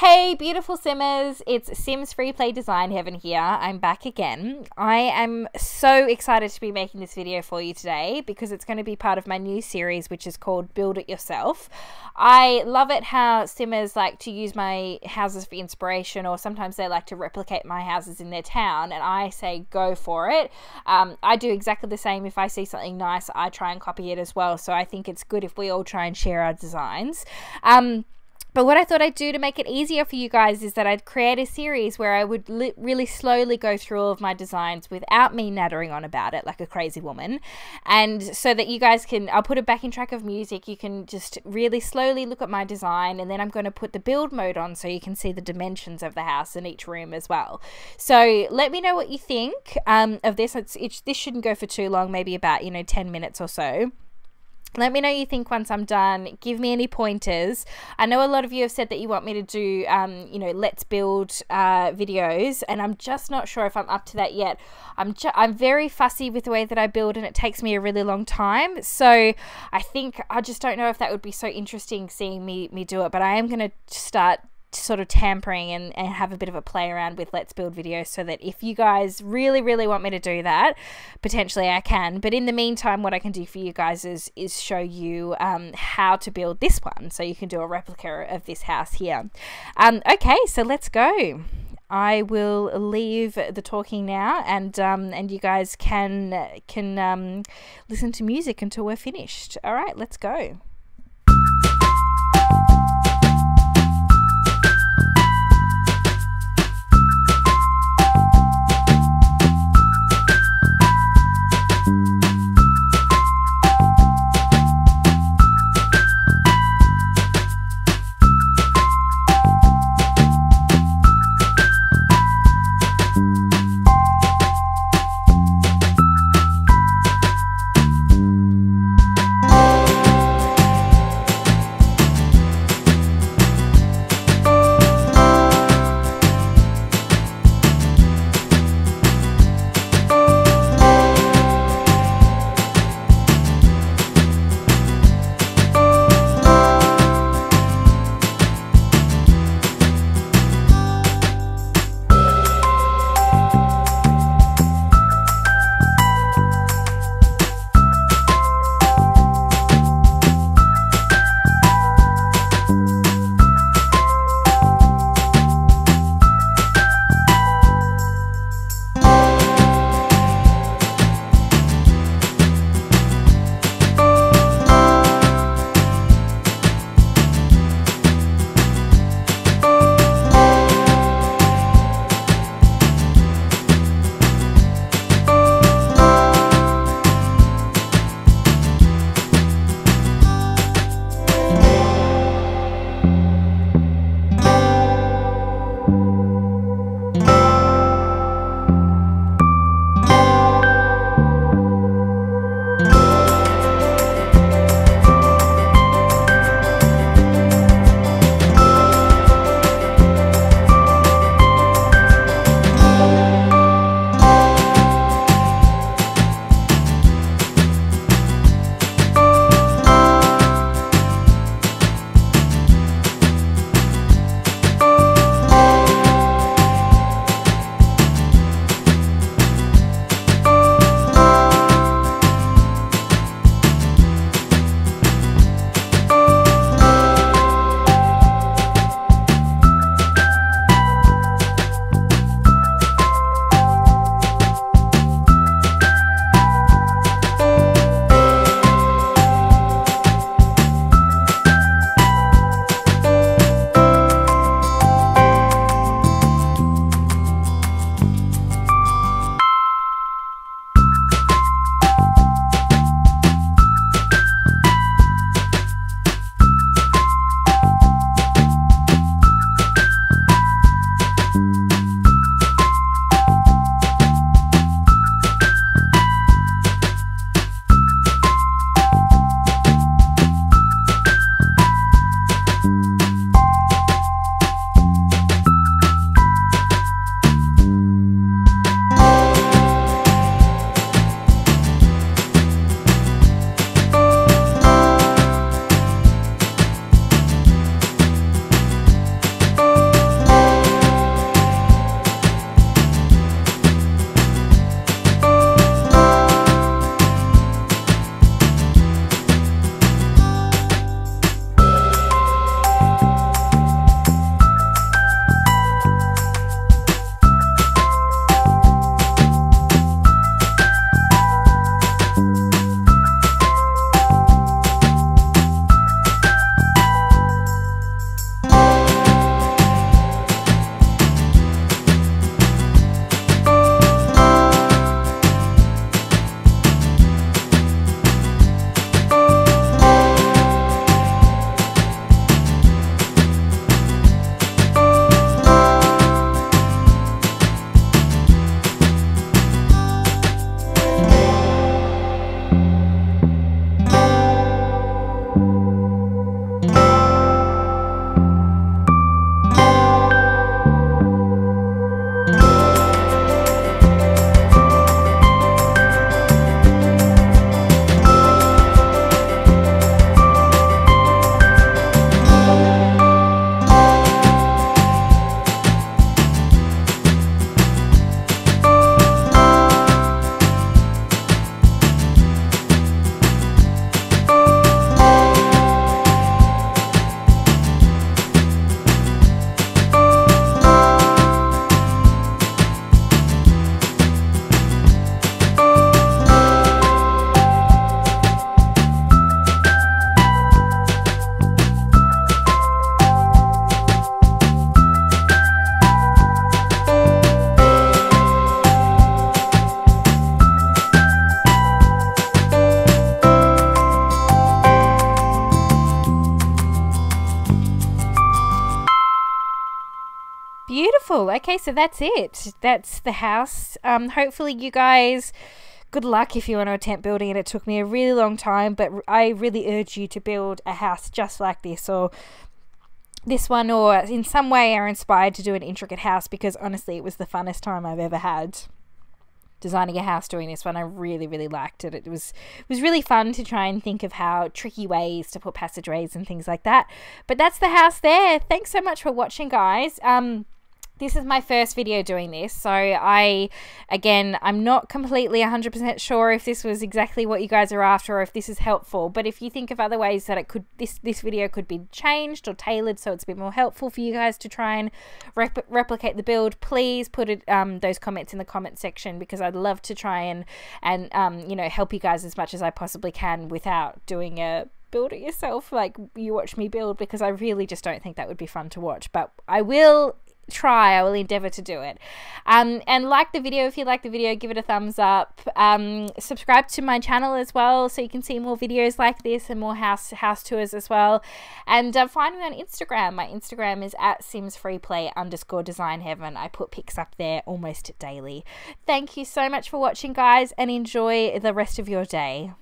Hey, beautiful Simmers! It's Sims Freeplay Design Heaven here. I'm back again. I am so excited to be making this video for you today because it's going to be part of my new series, which is called Build It Yourself. I love it how Simmers like to use my houses for inspiration, or sometimes they like to replicate my houses in their town, and I say go for it. Um, I do exactly the same. If I see something nice, I try and copy it as well. So I think it's good if we all try and share our designs. Um, but what I thought I'd do to make it easier for you guys is that I'd create a series where I would really slowly go through all of my designs without me nattering on about it like a crazy woman. And so that you guys can, I'll put a backing track of music. You can just really slowly look at my design. And then I'm going to put the build mode on so you can see the dimensions of the house in each room as well. So let me know what you think um, of this. It's, it's, this shouldn't go for too long, maybe about, you know, 10 minutes or so. Let me know you think once I'm done. Give me any pointers. I know a lot of you have said that you want me to do, um, you know, let's build uh, videos, and I'm just not sure if I'm up to that yet. I'm ju- I'm very fussy with the way that I build, and it takes me a really long time. So I think I just don't know if that would be so interesting seeing me me do it. But I am going to start sort of tampering and, and have a bit of a play around with Let's Build videos so that if you guys really, really want me to do that, potentially I can. But in the meantime, what I can do for you guys is, is show you um, how to build this one. So you can do a replica of this house here. Um, okay, so let's go. I will leave the talking now, and um, and you guys can can um, listen to music until we're finished. All right, let's go. Okay, so that's it. That's the house. Um, hopefully, you guys. Good luck if you want to attempt building it. It took me a really long time, but I really urge you to build a house just like this or this one, or in some way are inspired to do an intricate house because honestly, it was the funnest time I've ever had designing a house doing this one. I really, really liked it. It was it was really fun to try and think of how tricky ways to put passageways and things like that. But that's the house there. Thanks so much for watching, guys. Um, this is my first video doing this so i again i'm not completely 100% sure if this was exactly what you guys are after or if this is helpful but if you think of other ways that it could this this video could be changed or tailored so it's a bit more helpful for you guys to try and rep replicate the build please put it um, those comments in the comment section because i'd love to try and and um, you know help you guys as much as i possibly can without doing a build it yourself like you watch me build because I really just don't think that would be fun to watch. But I will try i will endeavor to do it. Um, and like the video if you like the video give it a thumbs up. Um, subscribe to my channel as well so you can see more videos like this and more house house tours as well. And uh, find me on instagram. My instagram is at sims freeplay underscore design heaven. I put pics up there almost daily. Thank you so much for watching guys and enjoy the rest of your day